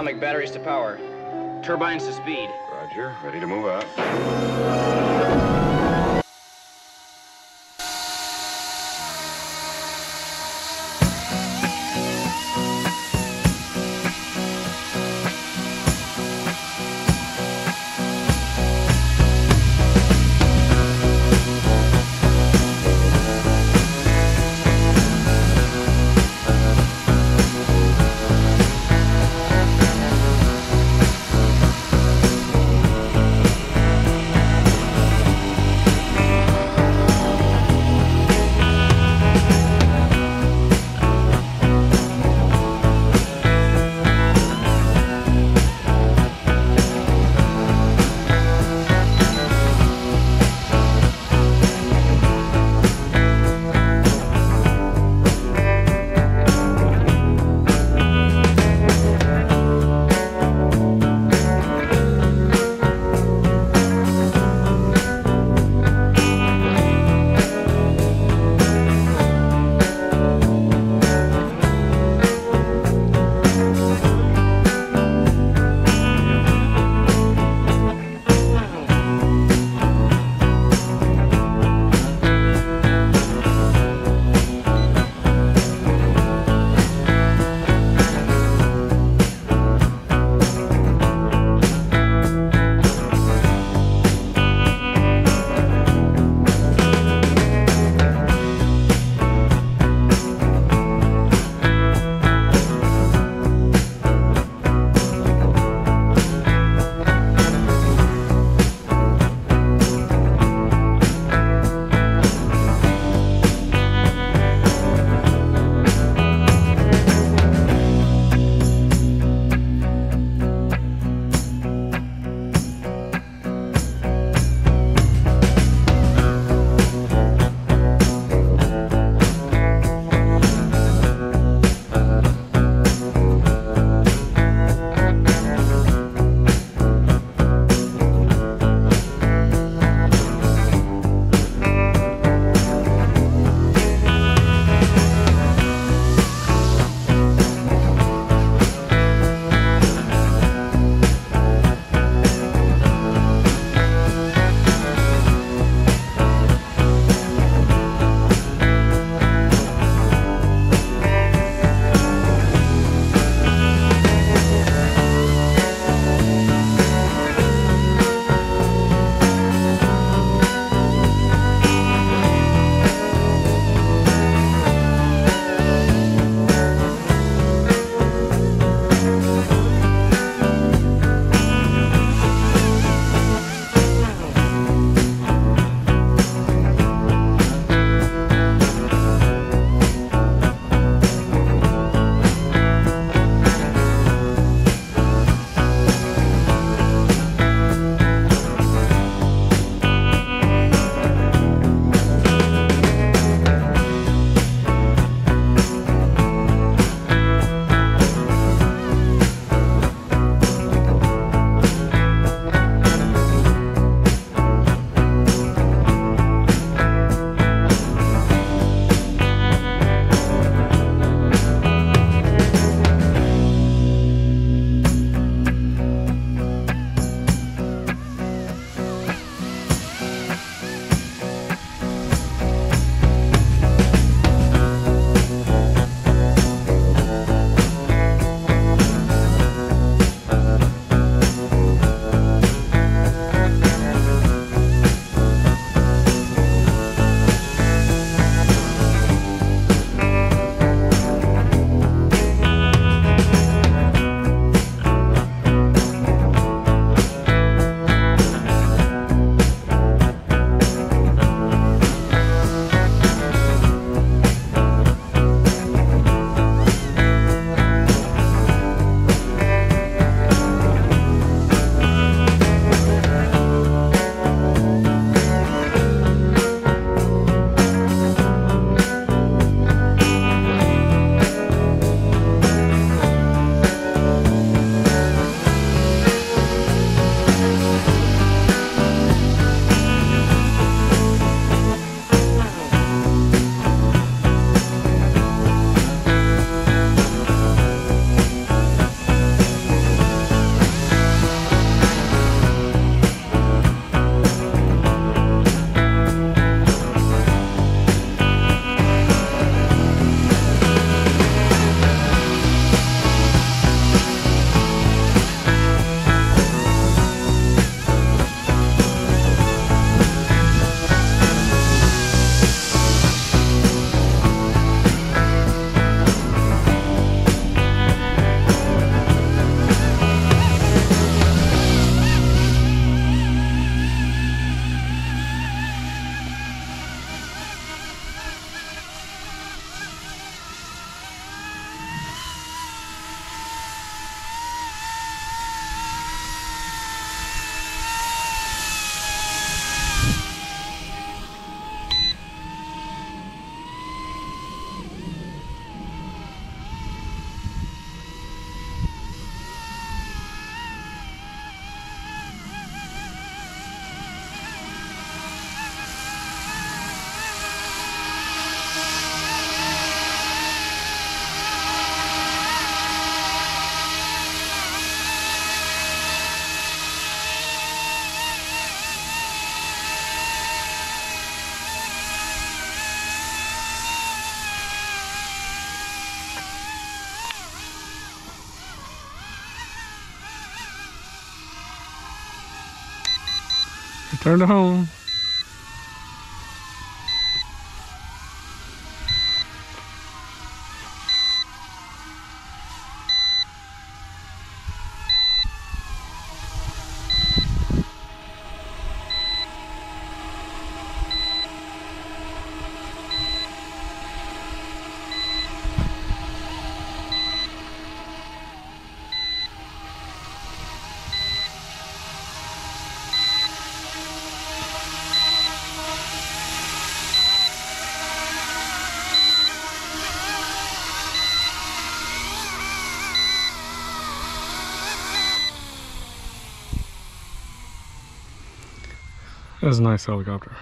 atomic batteries to power. Turbines to speed. Roger. Ready to move out. Return to home. That was a nice helicopter.